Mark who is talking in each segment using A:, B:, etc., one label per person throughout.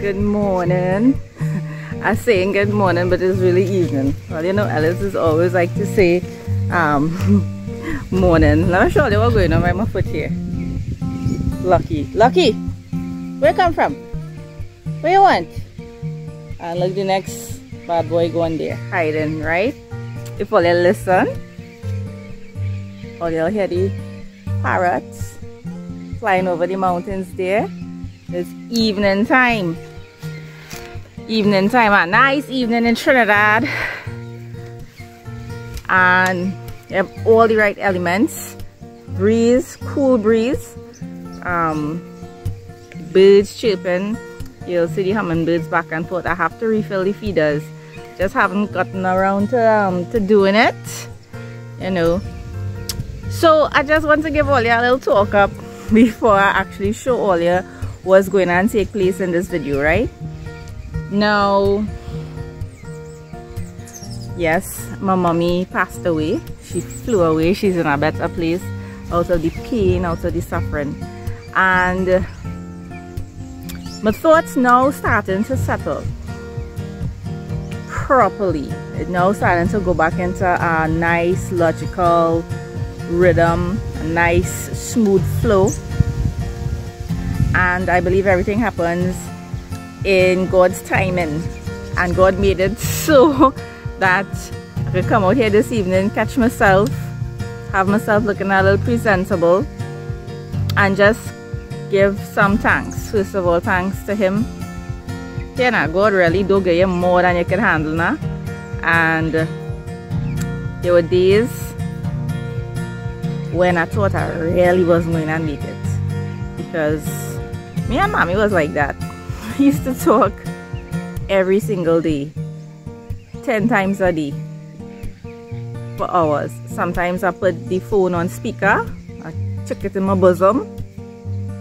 A: Good morning. I'm saying good morning, but it's really evening. Well, you know, Ellis is always like to say um, morning. Show you what's going on with my foot here. Lucky. Lucky! Where you come from? Where you want? And look the next bad boy going there, hiding, right? If all you listen, all you'll hear the parrots flying over the mountains there. It's evening time. Evening time, a nice evening in Trinidad. And you have all the right elements. Breeze, cool breeze. Um, birds chirping. You'll see the hummingbirds back and forth. I have to refill the feeders. Just haven't gotten around to, um, to doing it. You know. So I just want to give all you a little talk up before I actually show all you what's going on take place in this video, right? Now, yes, my mommy passed away. She flew away. She's in a better place out of the pain, out of the suffering. And uh, my thoughts now starting to settle properly. Now starting to go back into a nice, logical rhythm, a nice, smooth flow. And I believe everything happens in God's timing. And God made it so that I could come out here this evening, catch myself, have myself looking a little presentable, and just give some thanks. First of all, thanks to Him. Yeah, now God really do give you more than you can handle now. And there were days when I thought I really wasn't going to make it. Because me and mommy was like that. Used to talk every single day, 10 times a day for hours. Sometimes I put the phone on speaker, I check it in my bosom,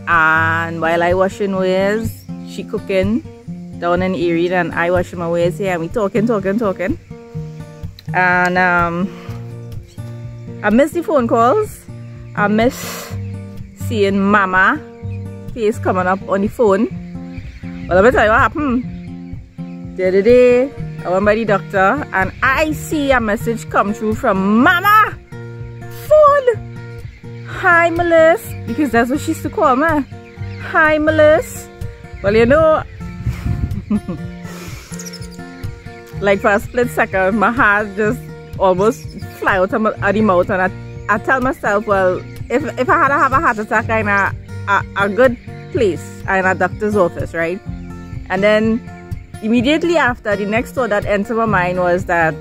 A: and while I washing ways, she cooking down in Erin and I washing my ways here and we talking, talking, talking. And um, I miss the phone calls. I miss seeing mama face coming up on the phone. Well, let me tell you what happened. The other day, I went by the doctor and I see a message come through from Mama! Phone! Hi, Melissa. Because that's what she used to call me. Hi, Melissa. Well, you know, like for a split second, my heart just almost fly out of, my, of the mouth and I, I tell myself, well, if, if I had to have a heart attack in a, a, a good place, in a doctor's office, right? And then immediately after, the next thought that entered my mind was that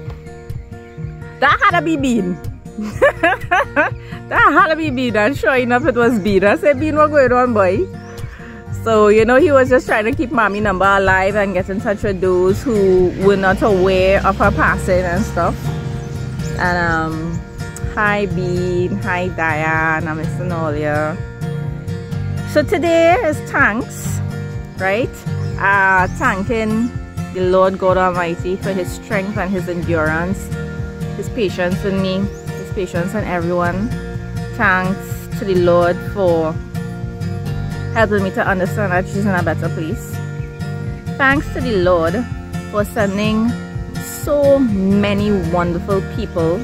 A: that had to be Bean. that had to be Bean. And sure enough, it was Bean. I said, Bean, what going on, boy? So, you know, he was just trying to keep mommy number alive and get in touch with those who were not aware of her passing and stuff. And, um, hi Bean, hi Diane, I'm Miss Nolia. So today is thanks, right? Uh, thanking the Lord God Almighty for his strength and his endurance, his patience in me, his patience in everyone. Thanks to the Lord for helping me to understand that she's in a better place. Thanks to the Lord for sending so many wonderful people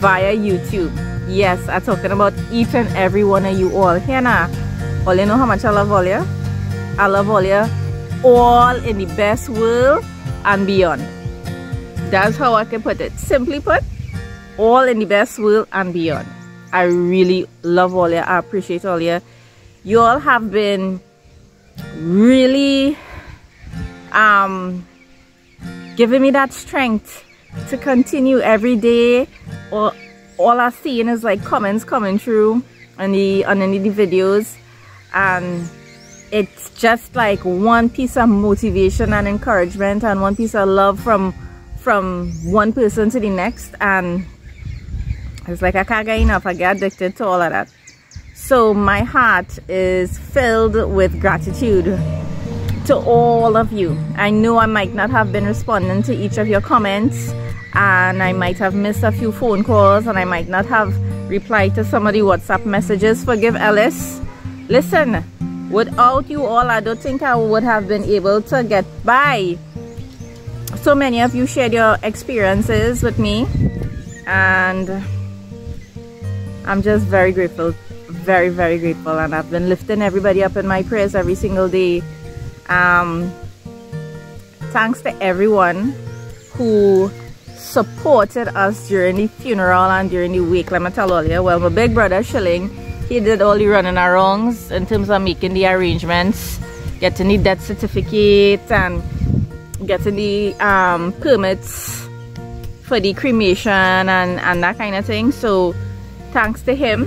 A: via YouTube. Yes, I'm talking about each and every one of you all. Here now, all you know how much I love all you? I love all all in the best world and beyond. That's how I can put it. Simply put, all in the best world and beyond. I really love all you. I appreciate all you. You all have been really um, giving me that strength to continue every day. All, all I seeing is like comments coming through on the on any the videos and it's just like one piece of motivation and encouragement and one piece of love from from one person to the next. And it's like I can't get enough. I get addicted to all of that. So my heart is filled with gratitude to all of you. I know I might not have been responding to each of your comments and I might have missed a few phone calls and I might not have replied to some of the WhatsApp messages. Forgive Ellis. Listen without you all I don't think I would have been able to get by. So many of you shared your experiences with me and I'm just very grateful very very grateful and I've been lifting everybody up in my prayers every single day. Um, thanks to everyone who supported us during the funeral and during the wake let me tell all you well my big brother Shilling he did all the running arounds in terms of making the arrangements getting the death certificate and getting the um, permits for the cremation and, and that kind of thing. So thanks to him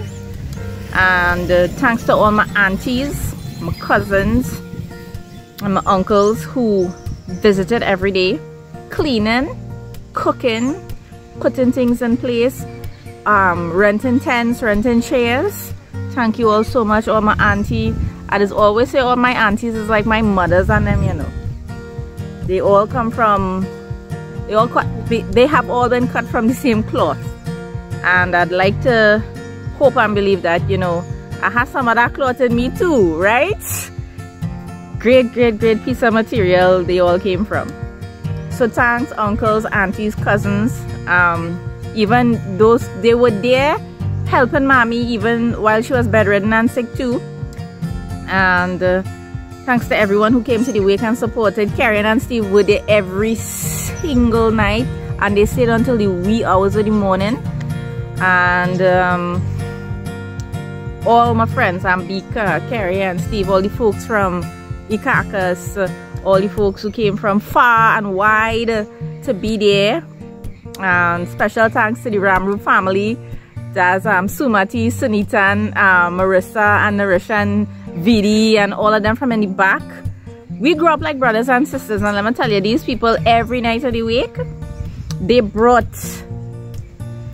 A: and uh, thanks to all my aunties, my cousins and my uncles who visited every day, cleaning, cooking, putting things in place, um, renting tents, renting chairs. Thank you all so much, all my auntie. I just always say all my aunties is like my mothers and them, you know. They all come from, they all cut, they have all been cut from the same cloth. And I'd like to hope and believe that, you know, I have some of that cloth in me too, right? Great, great, great piece of material they all came from. So thanks uncles, aunties, cousins, um, even those, they were there helping mommy even while she was bedridden and sick too. And uh, Thanks to everyone who came to the wake and supported. Karen and Steve were there every single night and they stayed until the wee hours of the morning. And um, all my friends, Ambika, Carrie and Steve, all the folks from Ikakas, all the folks who came from far and wide to be there. And special thanks to the Ramru family. That's um, Sumati, Sunita, um, Marissa, and Narisha, and Vidi and all of them from in the back. We grew up like brothers and sisters and let me tell you, these people every night of the week, they brought,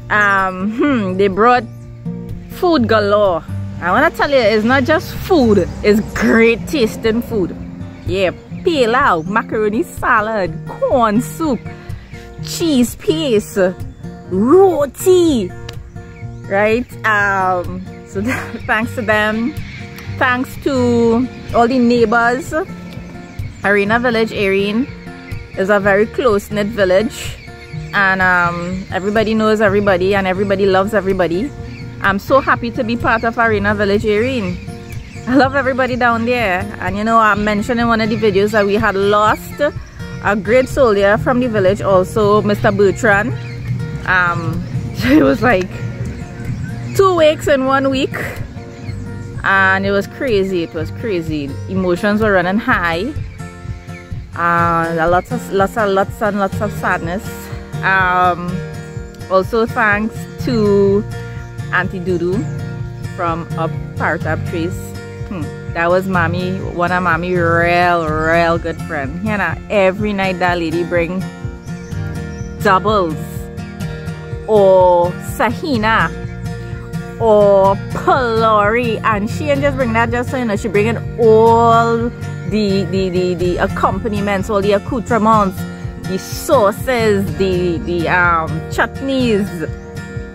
A: um, hmm, they brought food galore. I want to tell you, it's not just food, it's great tasting food. Yeah, pilau, macaroni salad, corn soup, cheese paste, roti, right? Um, so thanks to them thanks to all the neighbors. Arena Village, Erin is a very close-knit village and um, everybody knows everybody and everybody loves everybody. I'm so happy to be part of Arena Village, Erin. I love everybody down there and you know I mentioned in one of the videos that we had lost a great soldier from the village also, Mr. Bertrand. Um, so it was like two weeks in one week. And it was crazy it was crazy. Emotions were running high. And uh, lots of lots of lots and lots of sadness. Um, also thanks to auntie dudu from up part of trees hmm. that was mommy one of mommy real real good friend. You know every night that lady bring doubles. Or sahina or pholourie and she ain't just bring that just so you know she bringing all the the the, the accompaniments all the accoutrements the sauces the the um chutneys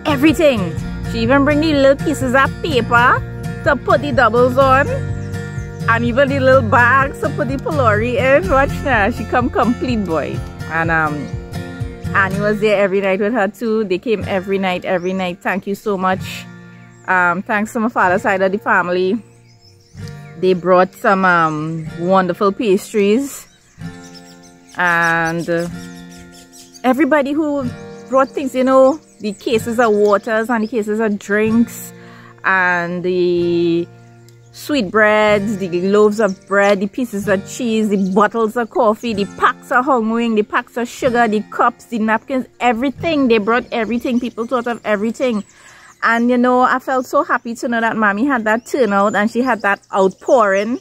A: everything. She even bring the little pieces of paper to put the doubles on and even the little bags to put the pholourie in. Watch now she come complete boy. And um Annie was there every night with her too. They came every night every night. Thank you so much um, thanks to my father's side of the family they brought some um, wonderful pastries and uh, everybody who brought things you know the cases of waters and the cases of drinks and the sweet breads, the loaves of bread, the pieces of cheese, the bottles of coffee, the packs of hungering, the packs of sugar, the cups, the napkins, everything. They brought everything. People thought of everything. And you know, I felt so happy to know that mommy had that turnout and she had that outpouring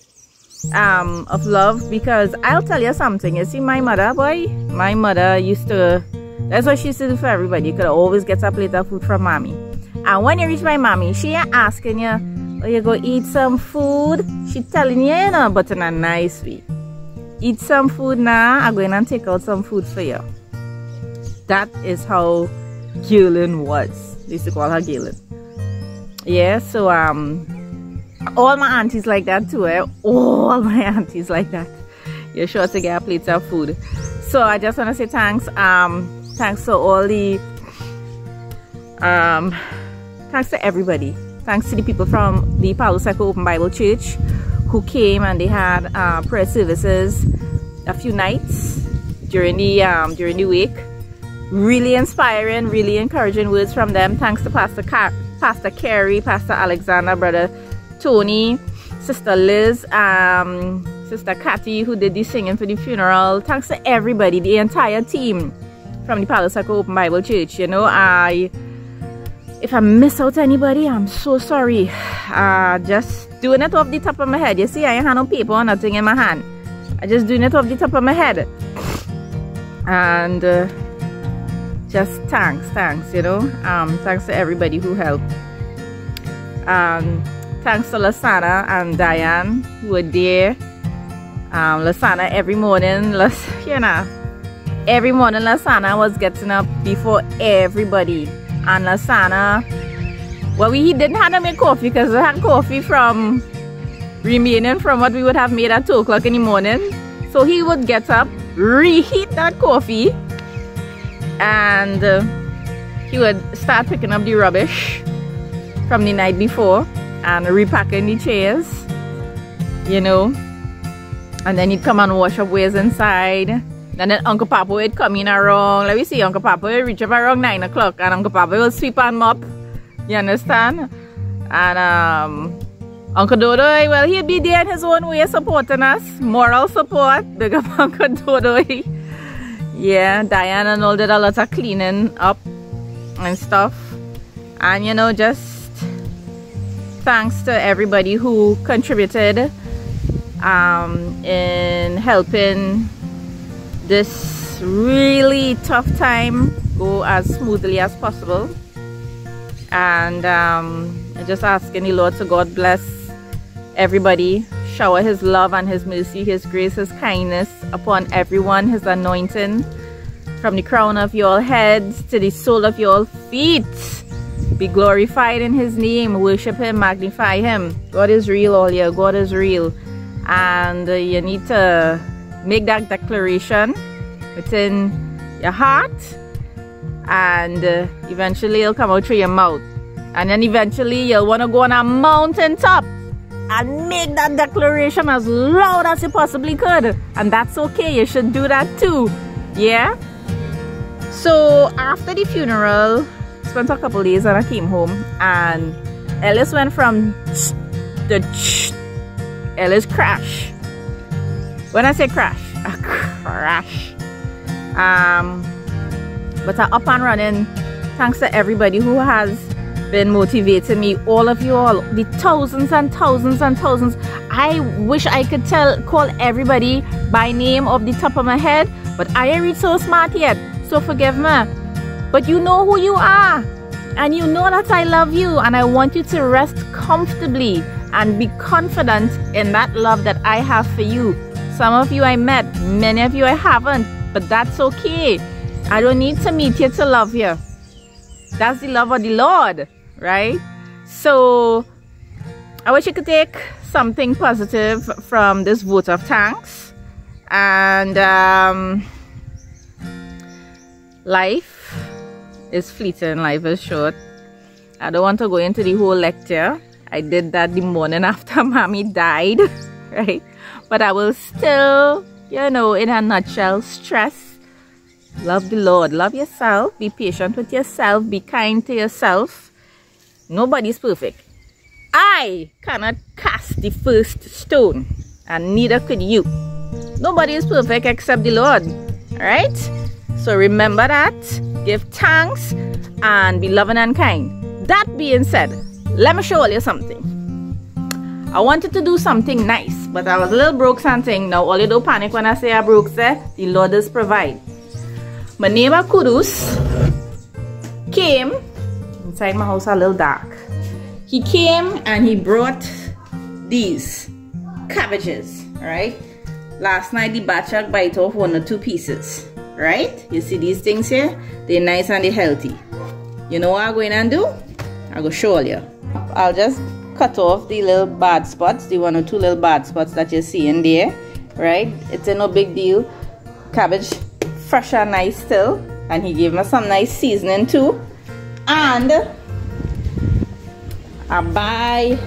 A: um, of love because I'll tell you something. You see, my mother, boy, my mother used to, that's what she used to do for everybody. You could always get a plate of food from mommy. And when you reach my mommy, she asking you, oh, you go eat some food. She telling you, you know, but in a nice way. Eat some food now. I'm going to take out some food for you. That is how Gillian was. Used to call her. Yeah, so um, all my aunties like that too eh? all my aunties like that you're sure to get a plate of food so i just want to say thanks um thanks to all the um thanks to everybody thanks to the people from the Palo Seco Open Bible Church who came and they had uh, prayer services a few nights during the um, during the week really inspiring really encouraging words from them thanks to Pastor Car Pastor Carey Pastor Alexander brother Tony, Sister Liz, um, Sister Cathy, who did the singing for the funeral. Thanks to everybody, the entire team from the Palo Seco Open Bible Church. You know, I if I miss out anybody, I'm so sorry. Uh, just doing it off the top of my head. You see, I ain't have no paper or nothing in my hand. I just doing it off the top of my head. And uh, just thanks, thanks, you know. Um, thanks to everybody who helped. Um, thanks to Lasana and Diane who were there. Um, Lasana every morning, you know, every morning Lasana was getting up before everybody. And Lasana, well, we didn't have to make coffee because we had coffee from remaining from what we would have made at 2 o'clock in the morning. So he would get up, reheat that coffee, and uh, he would start picking up the rubbish from the night before and repacking the chairs, you know. And then he'd come and wash up ways inside. And then Uncle Papa would come in around, let me see, Uncle Papa would reach up around 9 o'clock and Uncle Papa will sweep and mop. You understand? And um, Uncle Dodo, well, he'd be there in his own way supporting us. Moral support. Big up Uncle Dodo. Yeah, Diana and all did a lot of cleaning up and stuff. And, you know, just thanks to everybody who contributed um, in helping this really tough time go as smoothly as possible. And um, just asking the Lord to God bless everybody, shower His love and His mercy, His grace, His kindness upon everyone, His anointing from the crown of your heads to the sole of your feet be glorified in his name. Worship him, magnify him. God is real all year. God is real. And uh, you need to make that declaration within your heart. And uh, eventually it'll come out through your mouth. And then eventually you'll want to go on a mountain top and make that declaration as loud as you possibly could. And that's okay. You should do that too. Yeah? So after the funeral, spent a couple days and I came home and Ellis went from the Ellis crash. When I say crash, a crash. Um, but I up and running thanks to everybody who has been motivating me all of you all the thousands and thousands and thousands i wish i could tell call everybody by name off the top of my head but i ain't so smart yet so forgive me but you know who you are. And you know that I love you. And I want you to rest comfortably and be confident in that love that I have for you. Some of you I met, many of you I haven't. But that's okay. I don't need to meet you to love you. That's the love of the Lord, right? So I wish you could take something positive from this vote of thanks. And um, life is fleeting, life is short. I don't want to go into the whole lecture. I did that the morning after mommy died, right? But I will still, you know, in a nutshell, stress, love the Lord, love yourself, be patient with yourself, be kind to yourself. Nobody's perfect. I cannot cast the first stone, and neither could you. Nobody is perfect except the Lord, right? So remember that give thanks, and be loving and kind. That being said, let me show you something. I wanted to do something nice, but I was a little broke something. Now, all you don't panic when I say I broke, say, the Lord does provide. My neighbor Kudoos came, inside my house a little dark. He came and he brought these cabbages, right? Last night the bachac bite off one or two pieces right? You see these things here? They're nice and they're healthy. You know what I'm going to do? I'll go show you. I'll just cut off the little bad spots, the one or two little bad spots that you see in there, right? It's a no big deal. Cabbage fresh and nice still. And he gave me some nice seasoning too. And I buy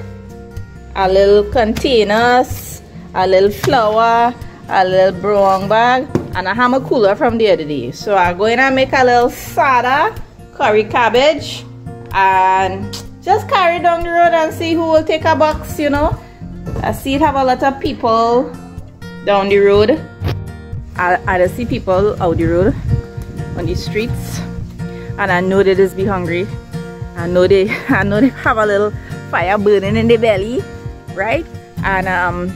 A: a little containers, a little flour, a little brown bag, and I have a cooler from the other day. So I go in and make a little sada curry cabbage and just carry down the road and see who will take a box, you know. I see it have a lot of people down the road. I, I see people out the road on the streets and I know they just be hungry. I know they I know they have a little fire burning in their belly, right? And um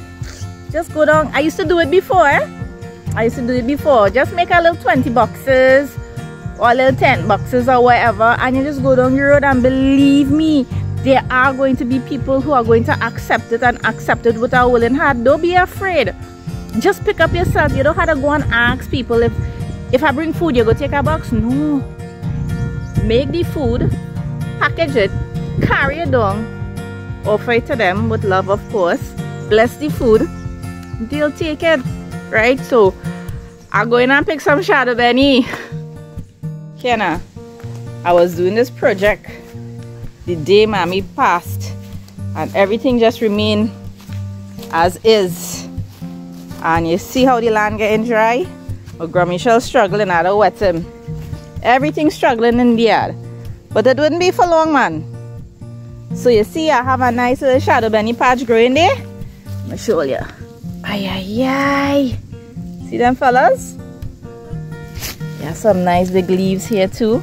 A: just go down. I used to do it before. I used to do it before. Just make a little 20 boxes or a little 10 boxes or whatever and you just go down the road and believe me there are going to be people who are going to accept it and accept it with a willing heart don't be afraid just pick up yourself you don't have to go and ask people if if i bring food you go take a box no make the food package it carry it down offer it to them with love of course bless the food they'll take it right so i'll go in and pick some shadow benny Kenna, I was doing this project the day mommy passed and everything just remained as is. And you see how the land getting dry? My grandma shell struggling, I don't wet him. Everything struggling in the yard. But it wouldn't be for long, man. So you see, I have a nice little shadow benny patch growing there. Me show you. Ay, ay, ay. See them fellas? Yeah, some nice big leaves here too.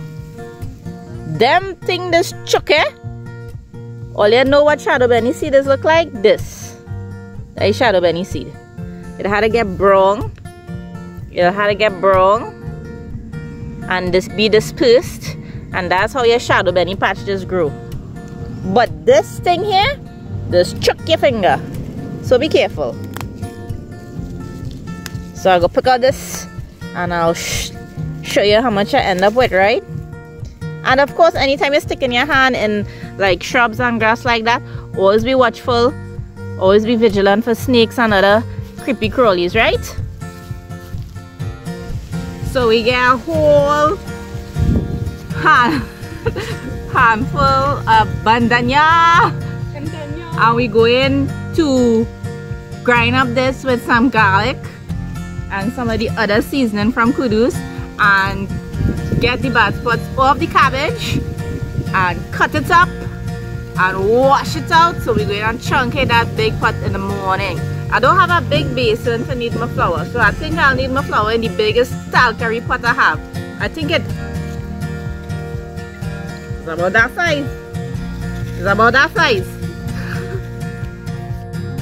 A: Them thing this chucky. Eh? All you know what shadow benny seeds look like? This. That is shadow benny seed. It had to get brown. It had to get brown. And this be dispersed. And that's how your shadow benny patch just grow. But this thing here, just chuck your finger. So be careful. So I'll go pick out this and I'll show you how much I end up with, right? And of course, anytime you're sticking your hand in like shrubs and grass like that, always be watchful, always be vigilant for snakes and other creepy crawlies, right? So we get a whole hand, handful of bandanya. And we go in to grind up this with some garlic and some of the other seasoning from Kudoos and get the bad spots off the cabbage and cut it up and wash it out. So we're going to chunk it that big pot in the morning I don't have a big basin to need my flour so I think I'll need my flour in the biggest curry pot I have I think it is about that size it's about that size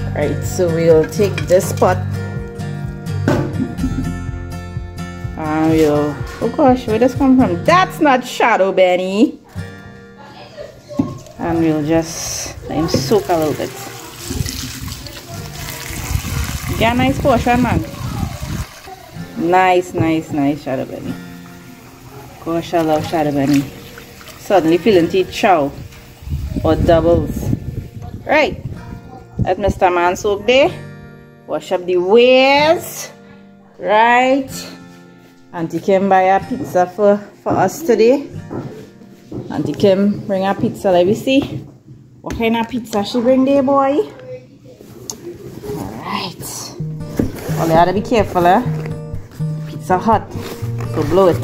A: Alright, so we'll take this pot And we'll, oh gosh, where does come from? That's not Shadow Benny. And we'll just let him soak a little bit. A nice portion, man. Nice, nice, nice Benny. Gosh, I love Benny. Suddenly feeling teeth chow or doubles. Right. Let Mr. Man soak there. Wash up the wares. Right. Auntie Kim buy a pizza for, for us today. Auntie Kim bring a pizza, let me see. What kind of pizza she bring there, boy? Alright. Well, you gotta be careful, eh? Pizza hot, so blow it.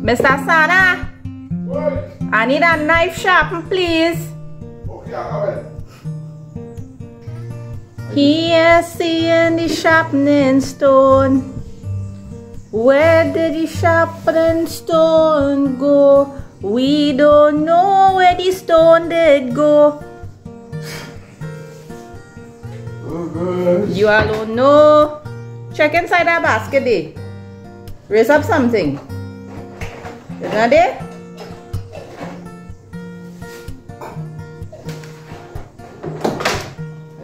A: Mr. Sana, what? I need a knife sharpen, please. Okay, alright. He is seeing the sharpening stone. Where did the sharpening stone go? We don't know where the stone did go. You all don't know. Check inside that basket there. Raise up something. Is that there?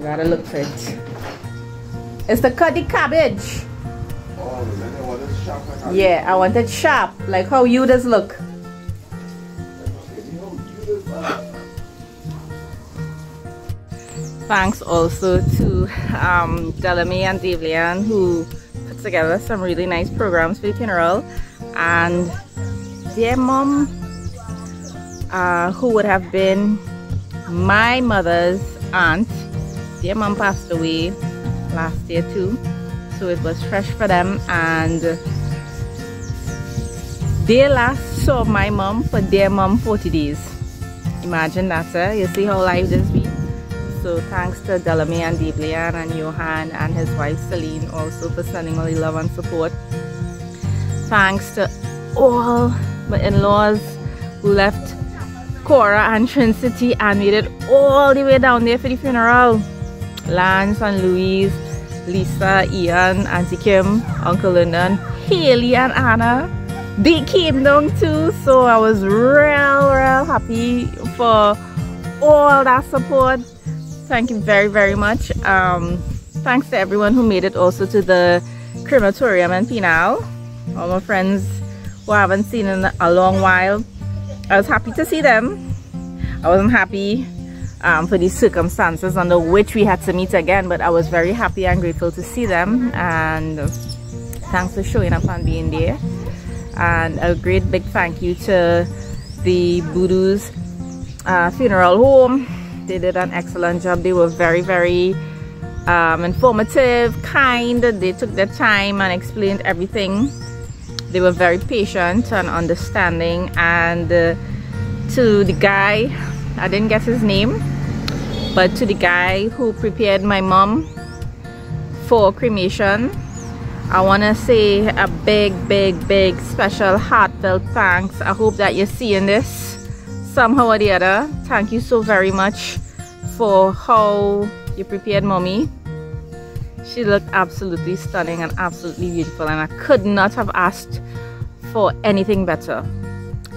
A: Gotta look for it. It's the cuddy cabbage. Oh, Yeah, I want it sharp, like how you just look. Thanks also to um, Delamy and Devlian who put together some really nice programs for the funeral. And their mom uh, who would have been my mother's aunt their mom passed away last year too. So it was fresh for them. And they last saw my mom for their mom 40 days imagine that sir you see how life just be? So thanks to Delamy and Deblian and Johan and his wife Celine also for sending all the love and support. Thanks to all my in-laws who left Cora and Trinity and made it all the way down there for the funeral. Lance and Louise Lisa, Ian, Auntie Kim, Uncle Lyndon, Haley and Anna. They came down too, so I was real, real happy for all that support. Thank you very, very much. Um, thanks to everyone who made it also to the crematorium in Penal. All my friends who I haven't seen in a long while. I was happy to see them. I wasn't happy um, for these circumstances under which we had to meet again but I was very happy and grateful to see them and thanks for showing up and being there and a great big thank you to the Boodoo's uh, funeral home. They did an excellent job. They were very very um, informative kind they took their time and explained everything. They were very patient and understanding. And uh, to the guy I didn't get his name but to the guy who prepared my mom for cremation I want to say a big big big special heartfelt thanks. I hope that you're seeing this somehow or the other. Thank you so very much for how you prepared mommy. She looked absolutely stunning and absolutely beautiful and I could not have asked for anything better.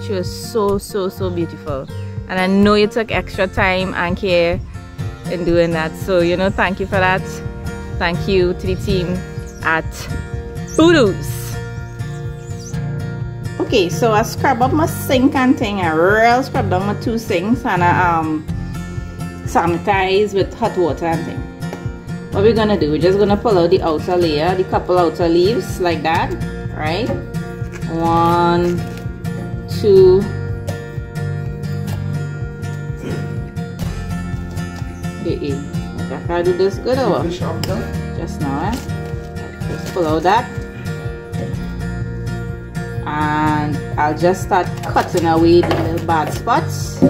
A: She was so so so beautiful. And I know you took extra time and care in doing that. So, you know, thank you for that. Thank you to the team at Boodoo's. Okay, so I scrub up my sink and thing. I real scrub down my two sinks and I um, sanitize with hot water and thing. What we're gonna do, we're just gonna pull out the outer layer, the couple outer leaves like that, right? One, two, Okay, I do this good or Just now, eh? Out that. And I'll just start cutting away the little bad spots.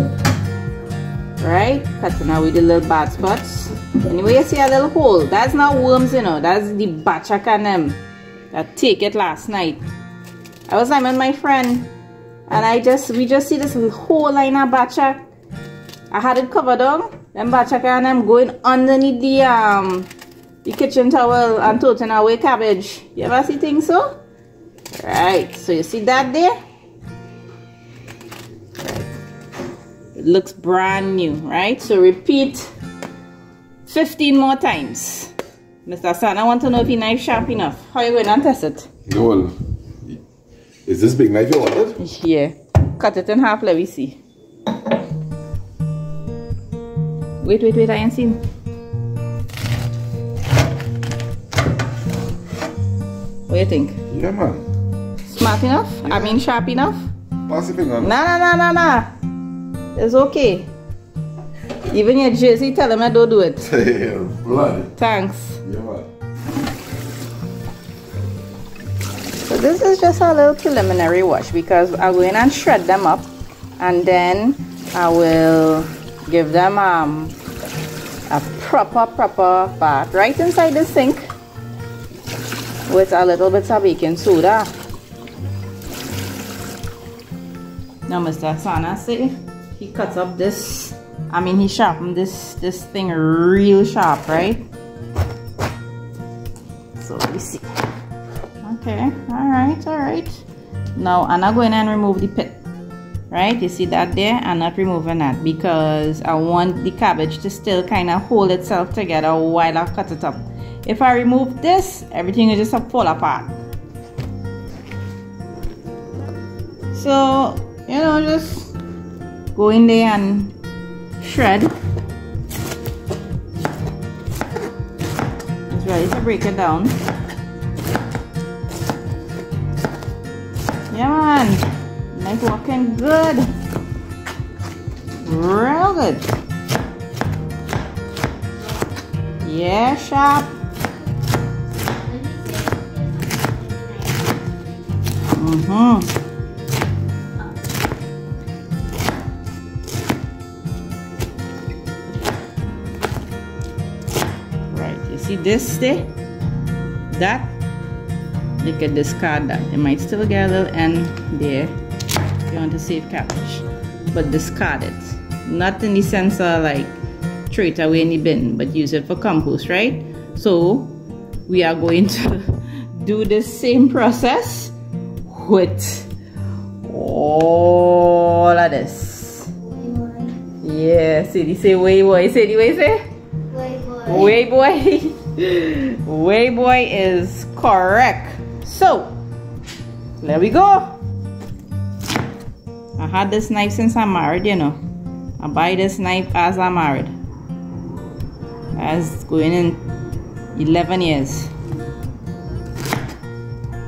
A: Right? Cutting away the little bad spots. Anyway, you see a little hole. That's not worms, you know. That's the bachac and them that take it last night. I was like my friend and I just we just see this whole line of bachac. I had it covered up them them going underneath the um the kitchen towel and toting away cabbage. You ever see things so? Right, so you see that there? Right. It looks brand new, right? So repeat 15 more times. Mr. San, I want to know if your knife sharp enough. How you going to test it?
B: No. Is this big knife you wanted?
A: Yeah. Cut it in half, let me see. Wait, wait, wait, I ain't seen. What do you think?
B: Yeah, man.
A: Smart enough? Yeah. I mean sharp enough?
B: Pass finger.
A: Nah, nah, nah, nah, nah. It's okay. Even your jersey tell him I don't do it.
B: Blood.
A: Thanks.
B: Yeah, man.
A: So this is just a little preliminary wash because I'll go in and shred them up and then I will give them um, a proper proper bath right inside the sink with a little bit of baking soda. Now Mr. Sana say he cuts up this I mean he sharpened this this thing real sharp right? So we see. Okay all right all right. Now I'm not going and remove the pit right? You see that there? I'm not removing that because I want the cabbage to still kind of hold itself together while I cut it up if I remove this everything will just a fall apart So, you know, just go in there and shred. It's ready to break it down. Yeah, man. Knife working good. Real good. Yeah, sharp. Mm-hmm. see this there that? You can discard that it might still get a little end there. You want to save cabbage. But discard it. Not in the sense of like throw it away in the bin but use it for compost right? So we are going to do the same process with all of this yeah see say way boy say the way say way boy way boy is correct. So there we go. I had this knife since I'm married you know. I buy this knife as I'm married. As going in 11 years.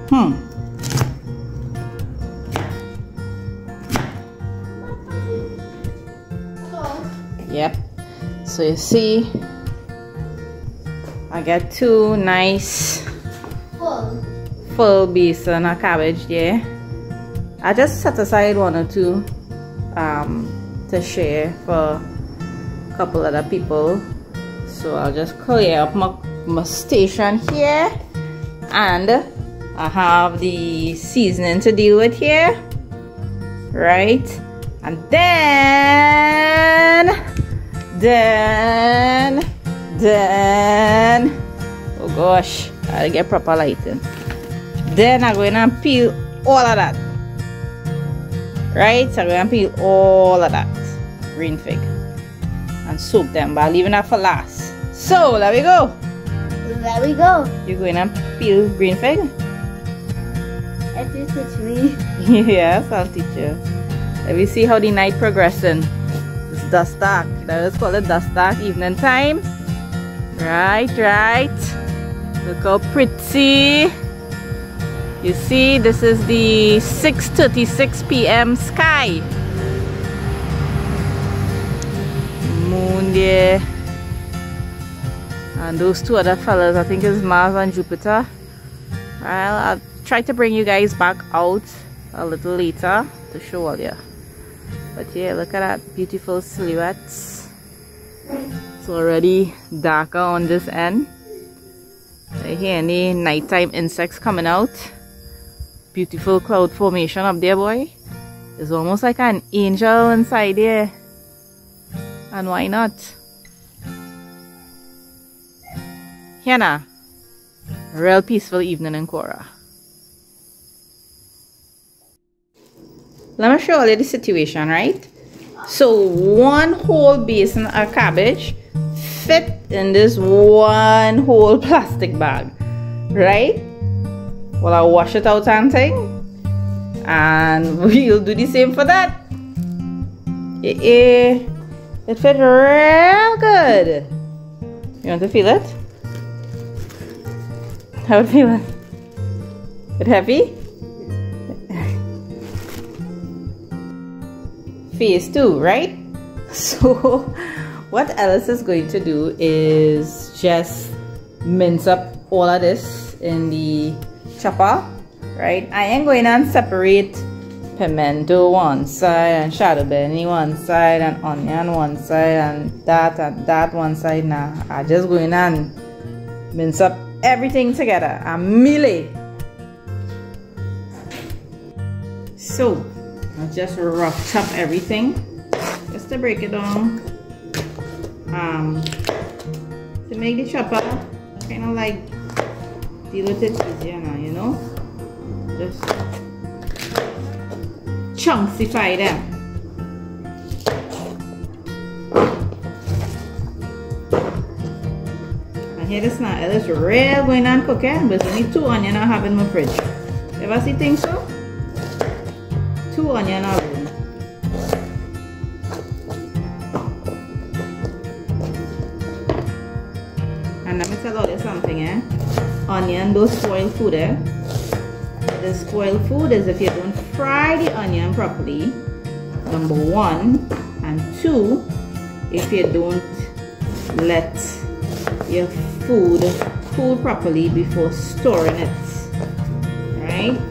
A: Hmm so you see I got two nice full full basin of cabbage there. I just set aside one or two um, to share for a couple other people. So I'll just clear up my, my station here and I have the seasoning to deal with here right and then then then, oh gosh, I get proper lighting. Then I'm going to peel all of that. Right? So I'm going to peel all of that green fig and soak them, but I'm leaving that for last. So, there we go.
C: There we go.
A: You're going to peel green fig?
C: If you teach me.
A: yes, I'll teach you. Let me see how the night progressing. Dark. That is called dusk dark evening time. Right, right. Look how pretty. You see, this is the 6.36 p.m. sky. Moon there. And those two other fellas, I think is Mars and Jupiter. Well, I'll try to bring you guys back out a little later to show all you. But yeah, look at that beautiful silhouettes it's already darker on this end. I hear any nighttime insects coming out. Beautiful cloud formation up there, boy. It's almost like an angel inside there. And why not? Hannah, real peaceful evening in Cora. Let me show you the situation, right? So one whole basin of cabbage fit in this one whole plastic bag, right? Well, I'll wash it out and thing. And we'll do the same for that. It, it, it fit real good. You want to feel it? How it feeling? It heavy? Phase two, right? So what Ellis is going to do is just mince up all of this in the chopper, right? I am going to separate pimento one side and shadow benny one side and onion one side and that and that one side now. I just going and mince up everything together and melee. So, I'll just rough chop everything just to break it down um, to make the chopper kind of like deal with it easier now, you know? Just chunksify them. Here this now, it is real going on cooking, but only two onions I have in my fridge. Ever see things so? Two onion alone. And let me tell you something, eh? Onion don't spoil food, eh? The spoiled food is if you don't fry the onion properly, number one, and two, if you don't let your food cool properly before storing it right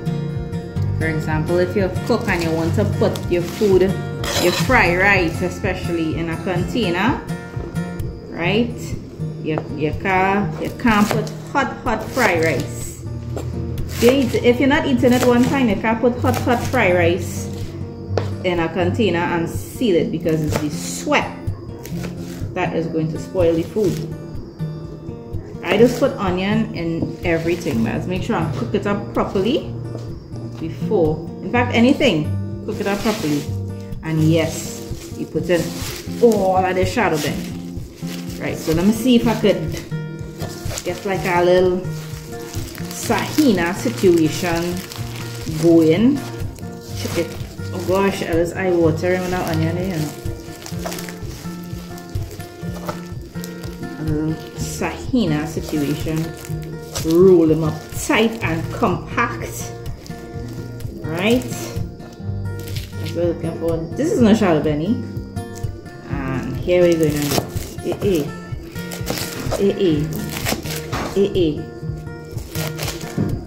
A: for example if you cook and you want to put your food your fried rice especially in a container right? You, you, can, you can't put hot hot fried rice. If you're not eating it one time you can't put hot hot fried rice in a container and seal it because it's the sweat that is going to spoil the food. I just put onion in everything let's make sure I cook it up properly before. In fact anything cook it up properly. And yes you put in all of the shadow benny right so let me see if I could get like a little sahina situation going. Check it. Oh gosh I was eye watering that onion eh, you know. Sahina situation. Roll them up tight and compact right that's what we're looking for this is not shadow benny. And here we go now eh, eh eh. Eh eh. Eh eh.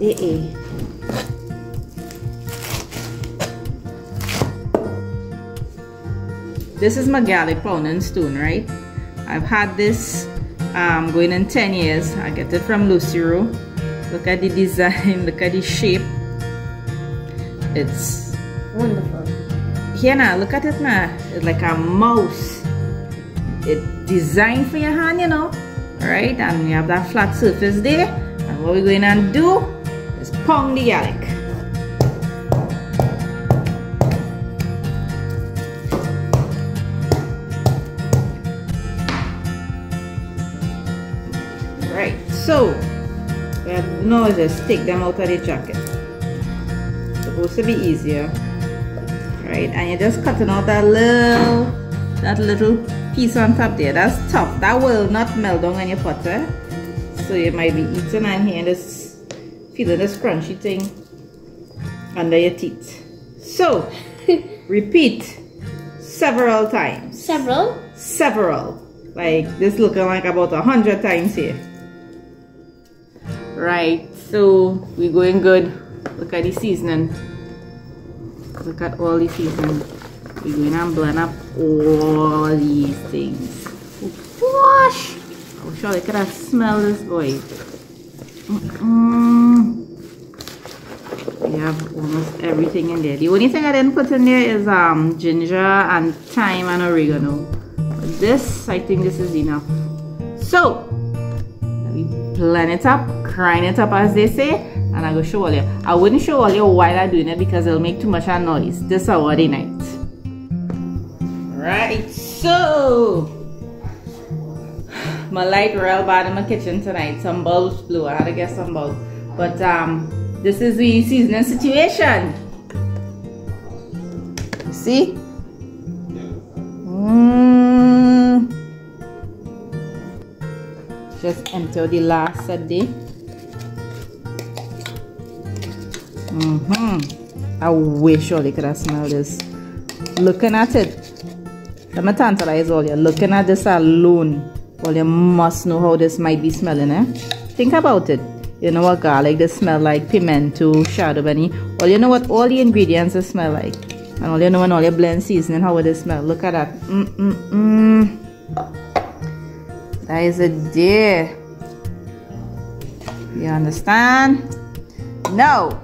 A: Eh this is my garlic pounding stone right? I've had this um, going on 10 years. I get it from Lucero. Look at the design. Look at the shape. It's
C: wonderful.
A: Here now, look at it now. It's like a mouse. It's designed for your hand, you know. Alright, and you have that flat surface there. And what we're going to do is pound the garlic. Right, so, now just take them out of the jacket. Supposed to be easier. Right, and you're just cutting out that little, that little piece on top there. That's tough. That will not melt down on your butter. So you might be eating and here just feeling this crunchy thing under your teeth. So, repeat several times.
C: Several?
A: Several. Like this looking like about a hundred times here right so we're going good look at the seasoning look at all the seasoning we're going to blend up all these things. Wash! I wish I could have smell this boy. Mm -mm. we have almost everything in there. The only thing I didn't put in there is um ginger and thyme and oregano. But this I think this is enough. So let me blend it up grind it up as they say and I go show all you. I wouldn't show all you while I'm doing it because it'll make too much of noise. This is our day night. Right, so my light real bad in my kitchen tonight. Some bulbs blew. I had to get some bulbs. But um this is the seasoning situation. You see? Mm. Just empty the last day. Mm-hmm. I wish all you could have smelled this. Looking at it, let me tantalize all you. Looking at this alone, well, you must know how this might be smelling, eh? Think about it. You know what garlic they smell like, pimento, shadow benny. All you know what all the ingredients smell like. And all you know when all your blend seasoning, how would it smell? Look at that. Mm-mm-mm. That is a deer. You understand? No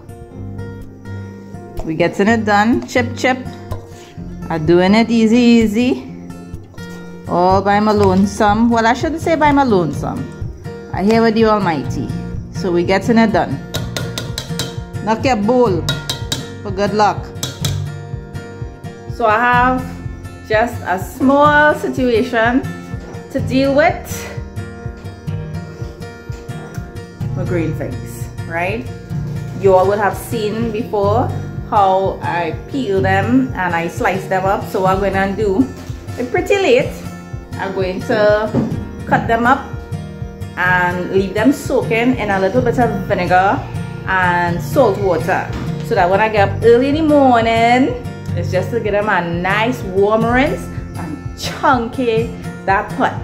A: we getting it done. Chip chip. I'm doing it easy easy. All by my lonesome well I shouldn't say by my lonesome I hear with the Almighty. So we getting it done. Knock your bowl for good luck. So I have just a small situation to deal with. My green things right? You all would have seen before how I peel them and I slice them up. So I'm going to do, it's pretty late. I'm going to cut them up and leave them soaking in a little bit of vinegar and salt water. So that when I get up early in the morning, it's just to get them a nice warm rinse and chunky that pot.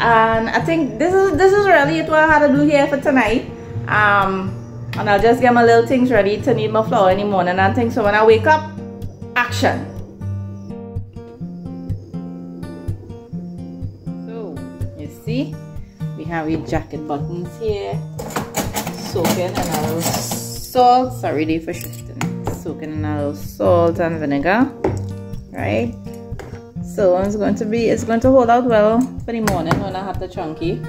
A: And I think this is this is really it what I had to do here for tonight. Um, and I'll just get my little things ready to need my flour in the morning and things. So when I wake up, action. So you see, we have your jacket buttons here, soaking in a little salt. Sorry, they for shifting. Soaking in a little salt and vinegar, right? So it's going to be, it's going to hold out well for the morning when I have the chunky.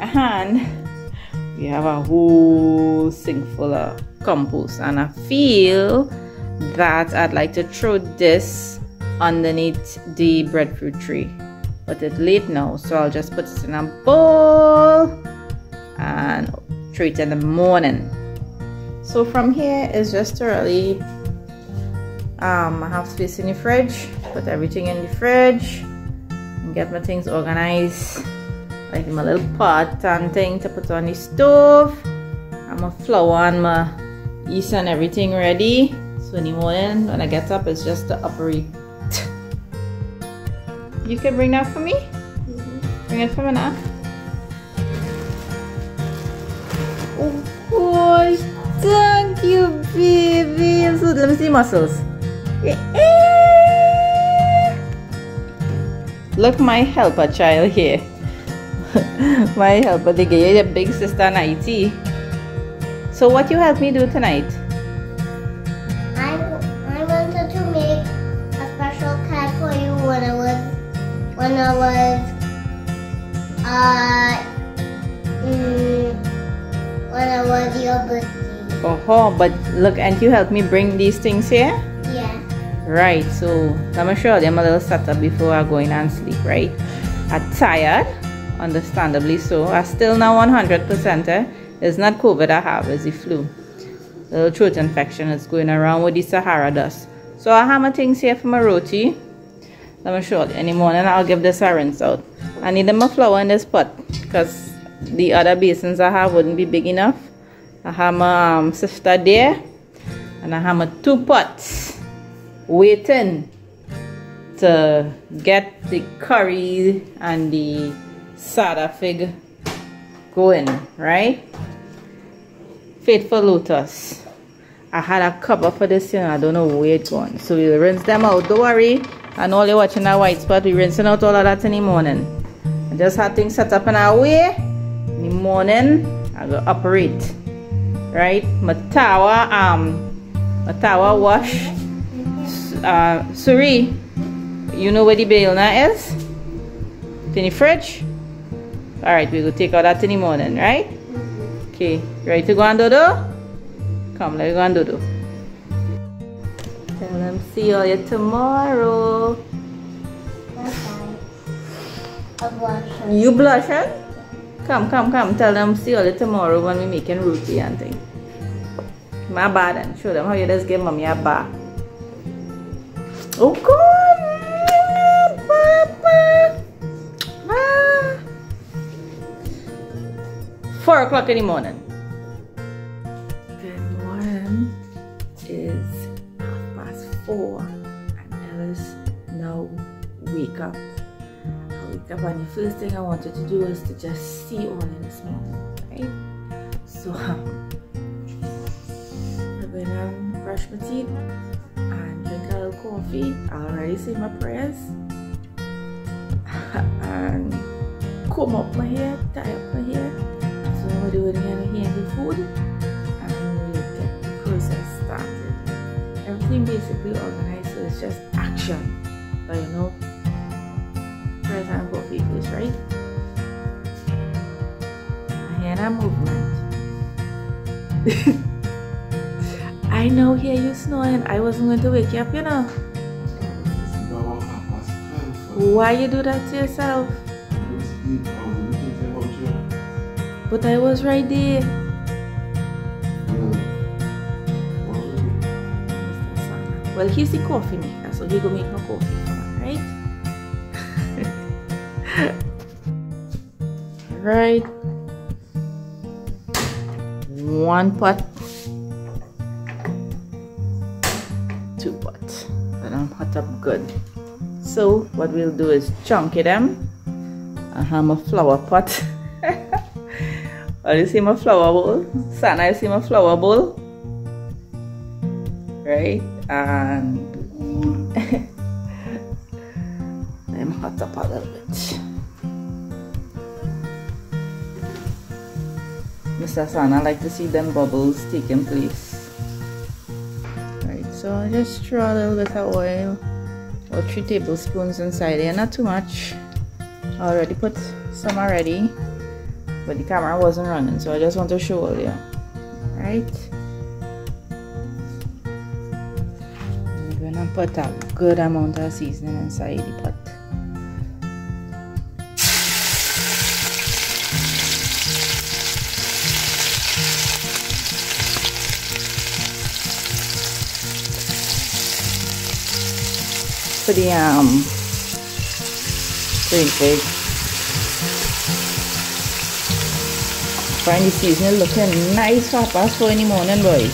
A: And we have a whole sink full of compost and I feel that I'd like to throw this underneath the breadfruit tree. But it's late now so I'll just put it in a bowl and throw it in the morning. So from here is just to really um, I have space in the fridge put everything in the fridge and get my things organized like my little pot and thing to put on the stove and my flour and my yeast and everything ready so in the morning when I get up it's just the operate you can bring that for me? Mm -hmm. Bring it for me now. Oh boy, thank you baby. So let me see muscles. Look my helper child here. my helper, they gave you the big sister Nighty. So what you help me do tonight?
C: I, I wanted to make a special cat for you when I was when I was uh mm, when I was your birthday.
A: Oh, but look, and you help me bring these things here?
C: Yeah.
A: Right, so let me show them a little setup before I go in and sleep, right? I'm tired understandably so. I still not 100%. Eh? It's not COVID I have, it's the flu. Little throat infection is going around with the Sahara dust. So I have my things here for my roti. Let me show you. The morning I'll give this a rinse out. I need my flour in this pot because the other basins I have wouldn't be big enough. I have my um, sifter there and I have my two pots waiting to get the curry and the sada fig going, right? Faithful Lotus. I had a cover for this thing. I don't know where it's gone. So we'll rinse them out. Don't worry. I know you're watching that white spot. We're rinsing out all of that in the morning. I just had things set up in our way. In the morning, I go operate. Right? My tower, um, my tower wash. Uh, Suri, you know where the bail is? in the fridge? All right, we will take out that in the morning, right? Okay, ready to go and do Come, let's go and do Tell them see you tomorrow.
C: Bye
A: You blushing? Come, come, come. Tell them see you tomorrow when we making roti and thing. My bad and show them how you just give mommy a bath. Oh, God! Papa! 4 o'clock in the morning. Good morning. It's half past 4 and Ellis now wake up. I wake up and the first thing I wanted to do is to just see on in this morning, right? So I'm gonna brush my teeth and drink a little coffee. I already say my prayers and comb up my hair, tie we're doing again here the food and we get the process started. Everything basically organized so it's just action. But you know, press and coffee face, right? And a movement. I know here you snoring. I wasn't going to wake you up, you know. Why you do that to yourself? But I was right there. Well, he's the coffee maker, so he go make my coffee for me, right? right. One pot. Two pots. Let them hot up good. So what we'll do is chunky them. Um, I have a flower pot. oh, you see my flower bowl? Sana, you see my flower bowl? Right? and them hot up a little bit. Mr. Sana like to see them bubbles taking place. Right, so I just throw a little bit of oil or three tablespoons inside there, not too much. I already put some already, but the camera wasn't running, so I just want to show you. Right? I'm gonna put a good amount of seasoning inside the pot. For the um green pig. Find the seasoning looking nice for past four in the morning boys.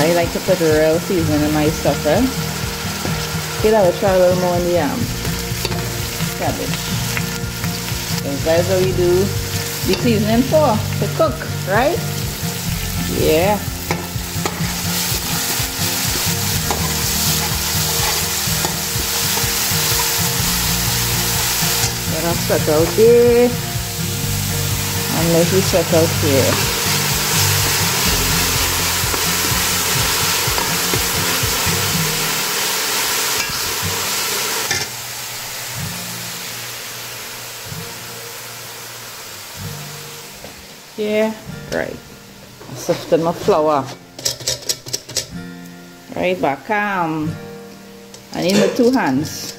A: I like to put real seasoning in my stuff, eh? Okay, I will try a little more in the um, cabbage. So that's what we do the seasoning for, to cook, right? Yeah. Us out there and let it set out here. Yeah, right. I sifted my flour. Right back. Um, I need my two hands.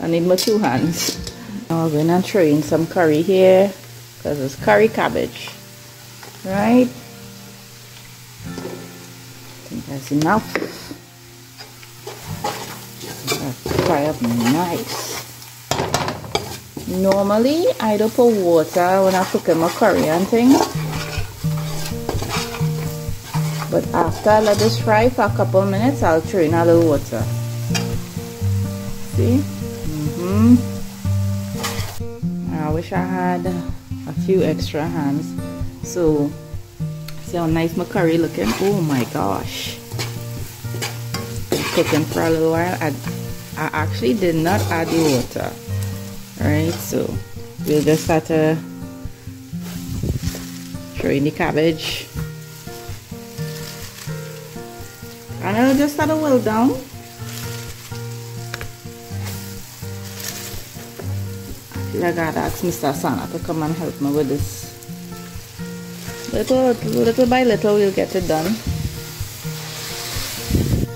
A: I need my two hands. Now going to throw in some curry here because it's curry cabbage. Right? I think that's enough. Fry up nice. Normally, I don't put water when I cook my curry and things. But after I let this fry for a couple minutes, I'll throw in a little water. See? Mm hmm wish I had a few extra hands. So, see how nice my curry looking? Oh my gosh. Cooking for a little while. I, I actually did not add the water Alright, so we'll just start uh, to throw in the cabbage. And I'll just start to well down. I gotta ask Mr. Sana to come and help me with this. Little, little by little we'll get it done.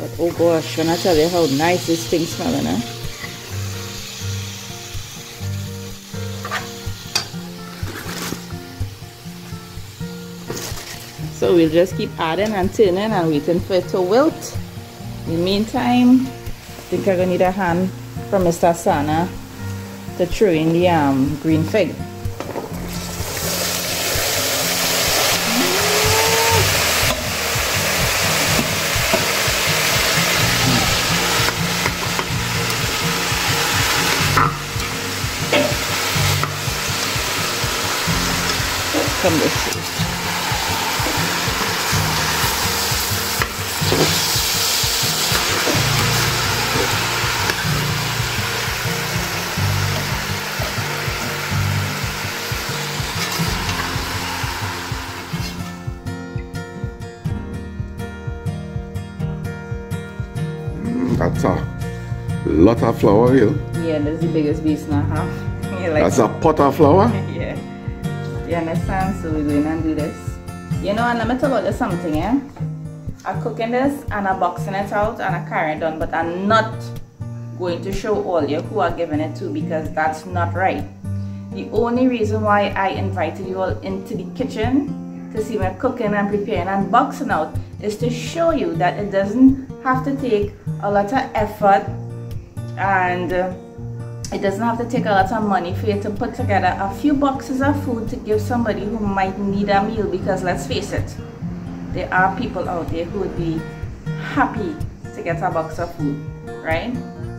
A: But oh gosh, can I tell you how nice this thing smelling, eh? So we'll just keep adding and turning and waiting for it to wilt. In the meantime, I think I'm gonna need a hand from Mr. Sana to throw in the um, green fig. Come this
B: flour here.
A: Yeah, that's the biggest piece now, huh?
B: Yeah, like that's a pot of flour?
A: yeah. You understand? So we're going and do this. You know, and let me tell you something, yeah? I'm cooking this and I'm boxing it out and I carry it on, but I'm not going to show all you who are giving it to because that's not right. The only reason why I invited you all into the kitchen to see me cooking and preparing and boxing out is to show you that it doesn't have to take a lot of effort and uh, it doesn't have to take a lot of money for you to put together a few boxes of food to give somebody who might need a meal because let's face it, there are people out there who would be happy to get a box of food, right?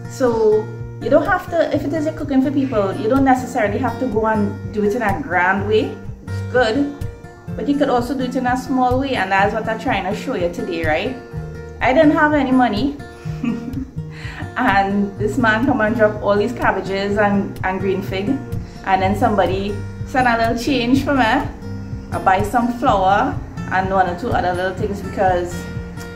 A: So you don't have to, if it is a cooking for people, you don't necessarily have to go and do it in a grand way. It's good, but you could also do it in a small way and that's what I'm trying to show you today, right? I didn't have any money. and this man come and drop all these cabbages and, and green fig. And then somebody send a little change for me. I buy some flour and one or two other little things because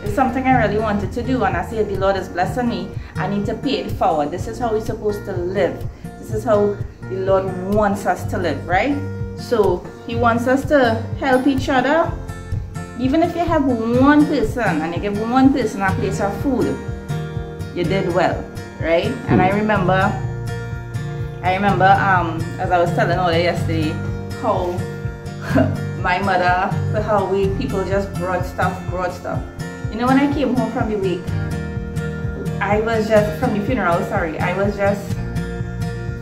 A: it's something I really wanted to do. And I say the Lord is blessing me. I need to pay it forward. This is how we're supposed to live. This is how the Lord wants us to live right? So he wants us to help each other. Even if you have one person and you give one person a place of food you did well, right? And I remember, I remember um, as I was telling Ola yesterday, how my mother, for how we people just brought stuff, brought stuff. You know, when I came home from the week, I was just, from the funeral, sorry, I was just,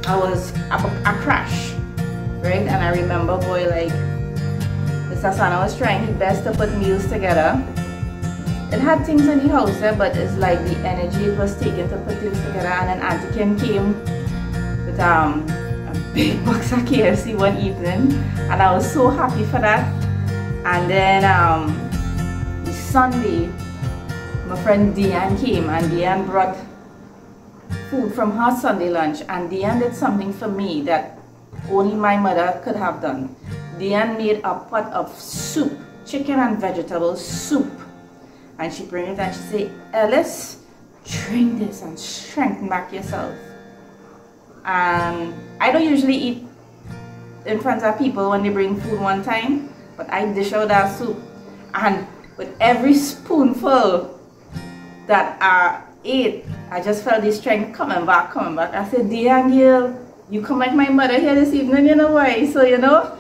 A: I was a, a crash, right? And I remember, boy, like, Mr. Sana was trying his best to put meals together it had things in the house there, but it's like the energy it was taken to put things together. And then Auntie Kim came with um, a big box of KFC one evening, and I was so happy for that. And then um, the Sunday, my friend Diane came, and Diane brought food from her Sunday lunch, and Diane did something for me that only my mother could have done. Diane made a pot of soup, chicken and vegetable soup and she bring it and she say, Ellis, drink this and strengthen back yourself. And I don't usually eat in front of people when they bring food one time, but I dish out that soup. And with every spoonful that I ate, I just felt this strength coming back, coming back. I said, dear you come like my mother here this evening, you know why? So, you know,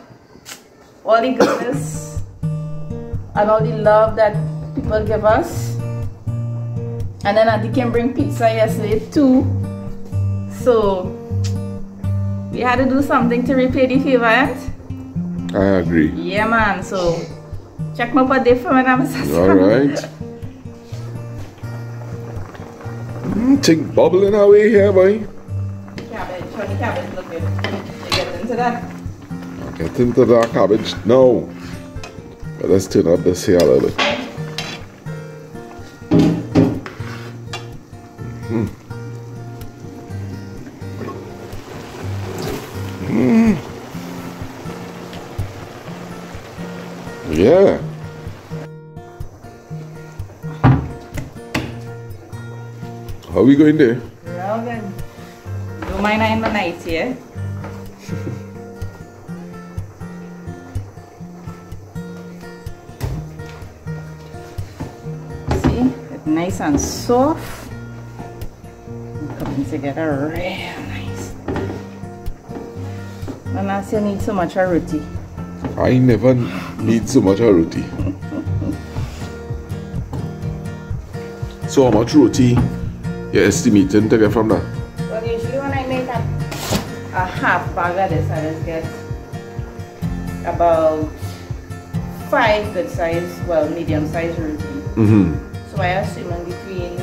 A: all the goodness and all the love that people give us. And then Auntie can bring pizza yesterday too. So we had to do something to repay the favor, right?
B: I agree.
A: Yeah man, so check my birthday for when I'm
B: Alright. mm, think bubbling away here, boy.
A: Cabbage, the cabbage looking? You get into that?
B: Get into that cabbage now. But let's turn up this here a little bit. Yeah. How we going there?
A: Good. Don't mind I in my night eh? here. See, it's nice and soft. Coming together real nice. Manas, you need so much roti.
B: I never need so much of roti. So how much roti you estimating to get from that?
A: Well, usually when I make a, a half bag of this, I just get about five good size, well, medium size roti.
B: Mm-hmm.
A: So I assume in between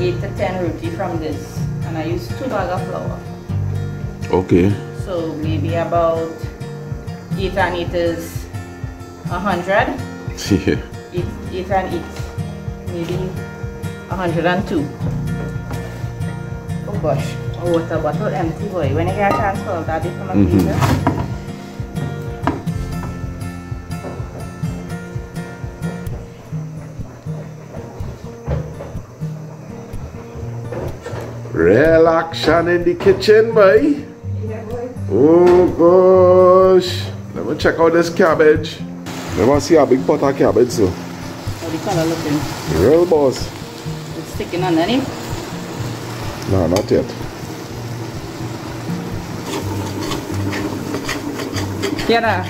A: 8 to 10 roti from this. And I use 2 bag of flour.
B: Okay.
A: So maybe about 8 and 8 is 100.
B: Yeah.
A: 8, 8 and 8, maybe 102. Oh gosh, oh water bottle empty boy. When you get a chance for that, it from a
B: Mhm.
A: freezer.
B: Real action in the kitchen, boy.
A: Yeah, boy.
B: Oh gosh. Let me check out this cabbage. Let me see a big pot of cabbage, so.
A: How the color looking?
B: Real boss.
A: It's sticking on underneath.
B: No, not yet.
A: Yeah,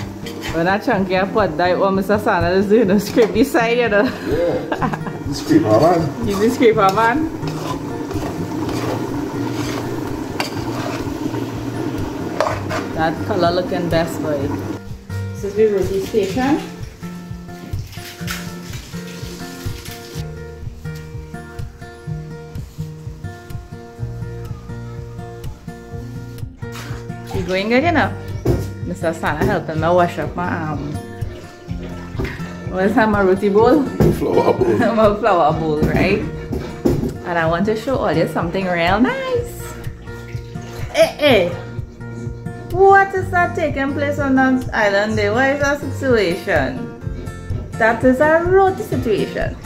A: when I chunky I put that what Mr. Sana is doing, the scrape this side, you know.
B: Yeah. the scraper man.
A: Use the scraper man. That color looking best boy. This is the roti station. She going good, you know. Mr. Sana helping me wash up my um what's that my roti bowl?
B: Flower bowl.
A: my flower bowl, right? And I want to show all you something real nice. Eh eh. What is that taking place on that island there? What is that situation? That is a roti situation.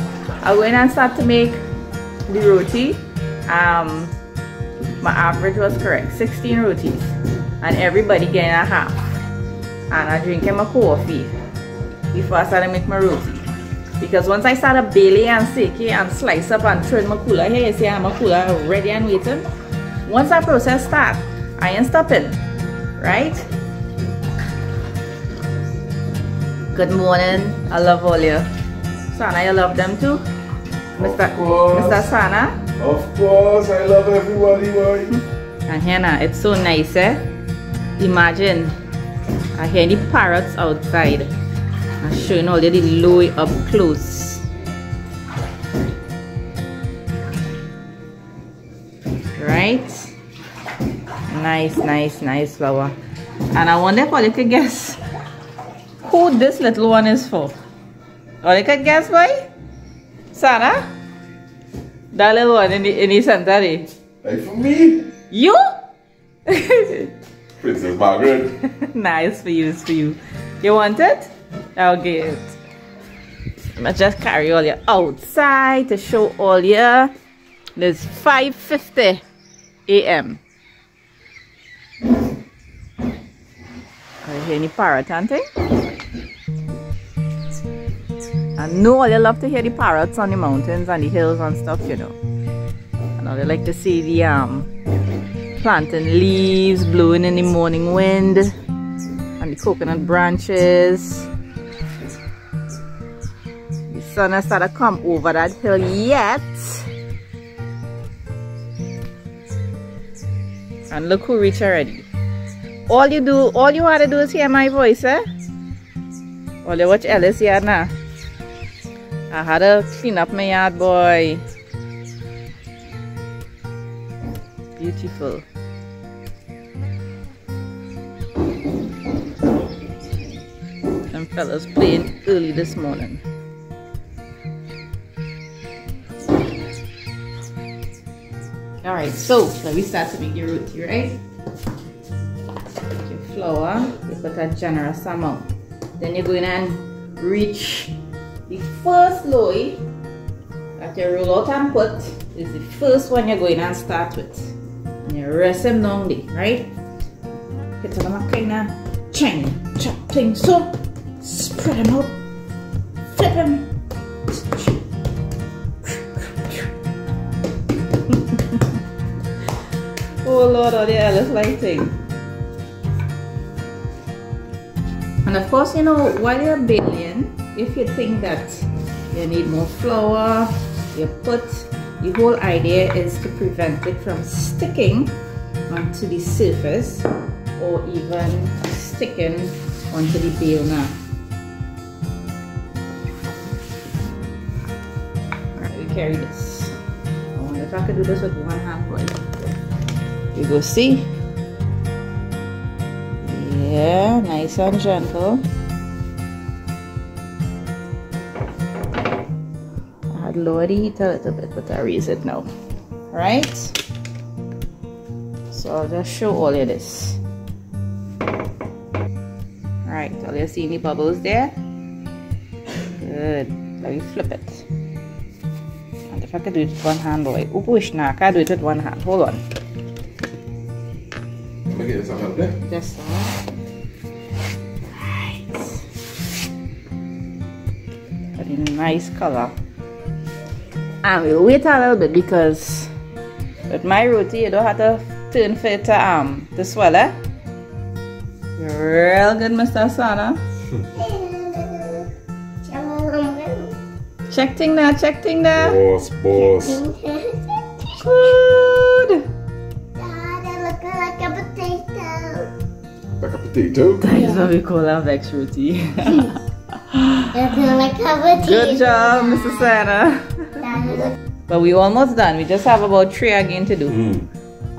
A: I'm going to start to make the roti. Um, my average was correct, 16 rotis. And everybody getting a half. And I drinking my coffee before I start to make my roti. Because once I start to bailing and sake and slice up and in my cooler, here you see I have my cooler ready and waiting. Once that process start, I ain't stopping right? Good morning. I love all you. Sana, you love them too? Mr. Mr. Sana?
B: Of course, I love everybody, boy.
A: And Hannah, it's so nice, eh? Imagine, I hear the parrots outside. I'm showing all the low up close. Right? Nice, nice, nice flower. And I wonder if all you could guess who this little one is for. All you could guess, boy? Sana? That little one in the, in the center eh? there.
B: Like for me,
A: You?
B: Princess Margaret.
A: nice for you, it's for you. You want it? I'll get it. I just carry all your outside to show all your. It's 5.50 a.m. Are you hear any parrot hunting? I know you love to hear the parrots on the mountains and the hills and stuff, you know. And all they like to see the um planting leaves blowing in the morning wind and the coconut branches. The sun has started come over that hill yet. And look who reached already. All you do, all you want to do is hear my voice, eh? All you watch Ellis here now. I had to clean up my yard, boy. Beautiful. Them fellas playing early this morning. Alright, so let me start to make your roti, right? Flour, you put a generous amount. Then you go in and reach the first loaf that you roll out and put is the first one you're going and start with. And you rest them down there, right? Get them a kind of chain, chop thing. So spread them out, flip them. oh Lord, all the Ellis lighting. And of course, you know, while you're baling, if you think that you need more flour, you put, the whole idea is to prevent it from sticking onto the surface or even sticking onto the bale now. Alright, we carry this. I wonder if I could do this with one hand, boy. You go see. Yeah, nice and gentle. I had lowered the heat a little bit, but I raise it now. Right? So I'll just show all of this. Alright, all you see any bubbles there? Good. Let me flip it. And if I could do it with one hand, boy. Oh, wish now I can't do it with one hand. Hold on.
B: Let me get some help there.
A: Just so. Right. Got a nice color. And we'll wait a little bit because with my roti you don't have to turn for it to um to swell eh? Real good, Mr. Sana. Check thing there, check thing there.
B: Boss, boss.
C: Potato.
A: That is what we call a vex roti.
C: It looks like a potato.
A: Good job, Mr. Sana.
C: Dad, it looks
A: But we almost done. We just have about three again to do.
B: Mm.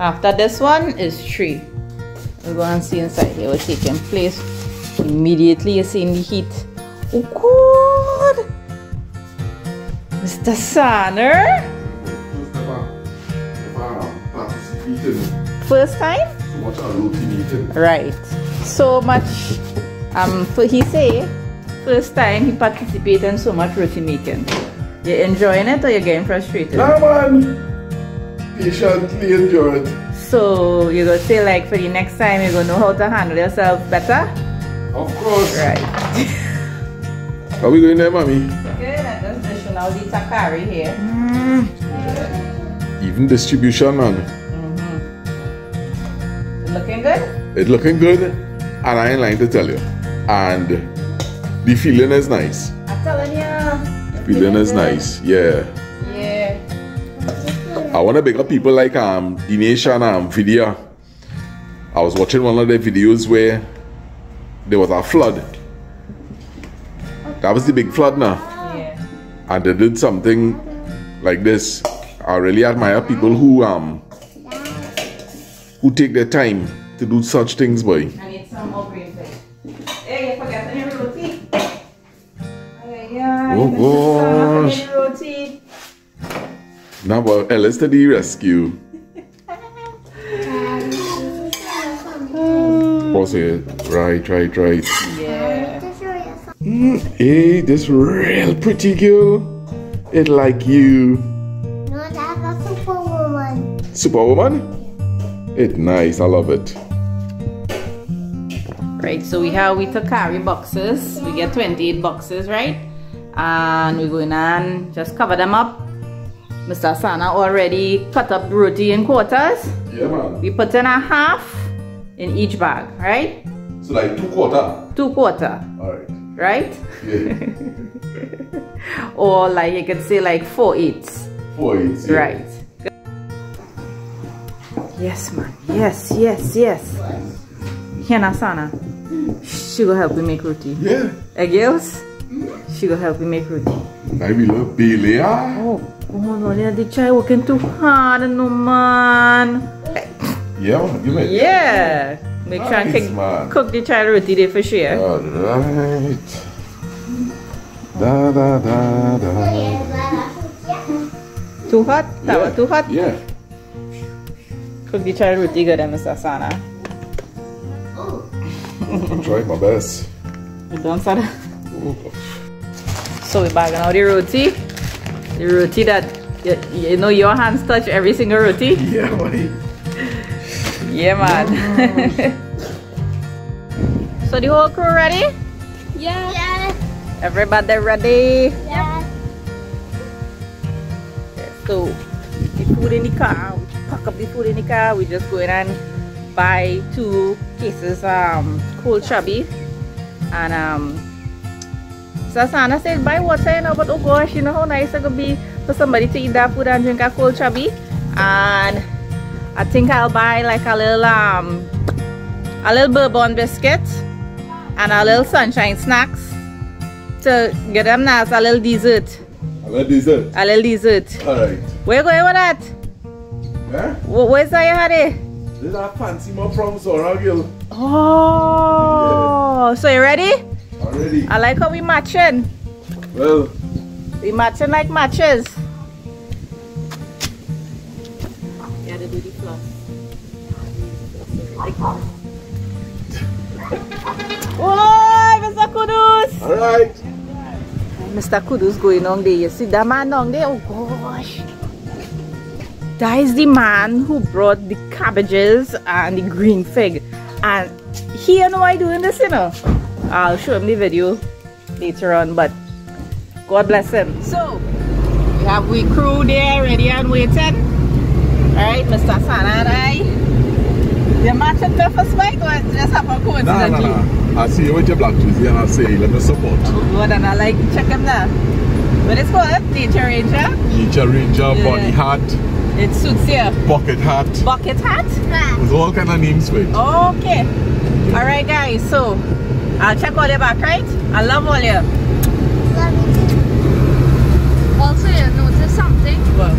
A: After this one is three. We'll go and see inside here what's taking place. Immediately you're seeing the heat. Oh good! Mr. Sana?
B: First ever, ever participating
A: First time?
B: so much on routine eating.
A: Right. So much um for he say first time he participate in so much roti making. You enjoying it or you're getting frustrated?
B: Nah, man. Patiently enjoy it.
A: So you gonna say like for the next time you're gonna know how to handle yourself better?
B: Of course.
A: Right.
B: Are we going there, mommy?
A: Good, and just dishing out the takari here.
B: Even distribution, man. Mhm.
A: Looking good?
B: It's looking good, and I ain't lying to tell you. And the feeling is nice.
A: I'm telling you.
B: Feeling is nice, yeah.
A: Yeah.
B: I want to big up people like um Dinesh and um Vidya. I was watching one of their videos where there was a flood. That was the big flood now.
A: Yeah.
B: And they did something like this. I really admire people who um who take their time to do such things, boy.
A: I need some more green tea. Hey, you forgot your roti. Ay, ay,
B: Oh, gosh.
A: roti.
B: Now, but Ellis to the rescue. Pause it. Right, right, right.
A: Yeah.
C: Mm, to show you.
B: Hey, this real pretty girl. It like you.
C: No, that's a superwoman.
B: Superwoman? It nice, I love it.
A: Right, so we have we took carry boxes. We get 28 boxes, right? And we're going and just cover them up. Mr. Sana already cut up roti in quarters.
B: Yeah, man.
A: We put in a half in each bag, right?
B: So like two quarter.
A: Two quarter,
B: Alright.
A: right?
B: Yeah.
A: Or like you could say like four eighths,
B: Four eights. yeah.
A: right? Yes, man. Yes, yes, yes. Hannah Sana, she gonna help me make roti.
B: Yeah.
A: Eh, girls? She gonna help me make roti.
B: Will love Bailey, ah.
A: Oh, oh no, yeah, the child working too hard, no man.
B: Yeah. You made
A: Yeah. Make sure and cook,
B: man.
A: cook the child roti there for sure.
B: Alright. Da da da da.
A: Too hot? That
B: Yeah.
A: was too hot?
B: Yeah.
A: Cook the child roti good, eh, Mr. Sana.
B: I'm trying my best.
A: You done, Sana?
B: Oh,
A: So we're bagging out the roti. The roti that, you, you know, your hands touch every single roti.
B: Yeah, boy.
A: Yeah, man. so the whole crew ready?
C: Yeah. Yeah.
A: Everybody ready?
C: Yeah.
A: So the food in the car, we pack up the food in the car. We just go in and buy two cases um cold chubby, and um. Sasana said buy water, you know, but oh gosh, you know how nice it could be for somebody to eat that food and drink a cold chubby. And I think I'll buy like a little um a little bourbon biscuit and a little sunshine snacks to get them nice a little dessert.
B: a little dessert.
A: A little dessert.
B: Alright.
A: Where you going with that? Where's that you had it?
B: This is a fancy more from Zora girl.
A: Oh, so you ready?
B: Already.
A: I like how we matching.
B: Well,
A: We matching like matches. Yeah, they do the floss. Whoa, Mr. Kudoos!
B: alright.
A: Mr. Kudoos going on there. You see that man on there? Oh gosh. That is the man who brought the cabbages and the green fig. And he and I doing this, you know. I'll show him the video later on, but God bless him. So, we have we crew there ready and waiting. Alright, Mr. Sana and I. You matching the first bike or just happened
B: Nah,
A: coincidentally?
B: nah, nah. I see you with your black jersey and I say, let me support.
A: Oh, Good, and I like check him now. What is called? Nature Ranger.
B: Nature Ranger,
A: Yeah.
B: body hat,
A: It suits you.
B: bucket hat.
A: Bucket hat.
B: There's all kind of names for it.
A: Okay. All right, guys. So I'll check all your back, right? I love all you.
D: Also, you notice something?
A: Well,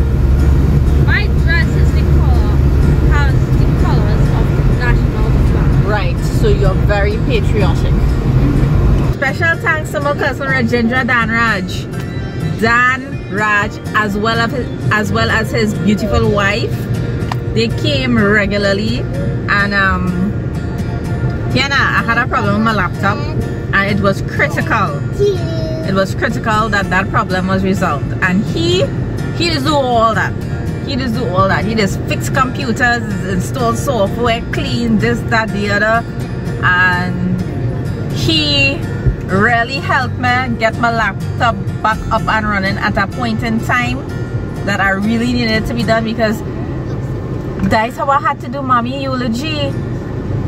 D: My dress is the color, has the colors of the national flag.
A: right. So you're very patriotic. Mm-hmm. Special thanks to my cousin Rajendra Danraj. Danraj, as well as his, as well as his beautiful wife. They came regularly, and um, nah, I had a problem with my laptop, and it was critical. it was critical that that problem was resolved. And he he just do all that. He just do all that. He just fix computers install software clean this that the other. And he really helped me get my laptop back up and running at a point in time that I really needed to be done because that's how I had to do mommy eulogy.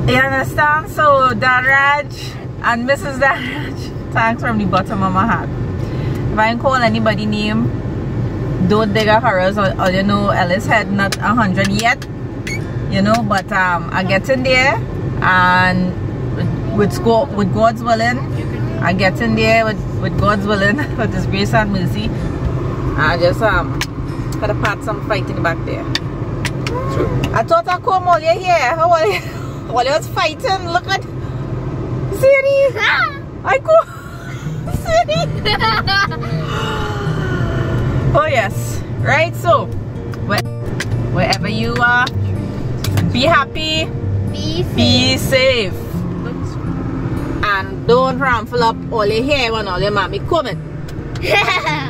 A: You understand? So Daraj and Mrs. Daraj thanks from the bottom of my heart. If I ain't call anybody name don't dig a horrors or, or you know Ellis head not a hundred yet you know but um I get in there and with, with God's willing I get in there with, with God's willing with his grace and mercy. I just um gotta pat some fighting back there. I thought I come all you here. How are you? While you was fighting look at Siri. I go Siri. Oh yes, right. So, where, wherever you are, be happy,
C: Be
A: be safe, and don't ramble up all your hair when all your mommy coming.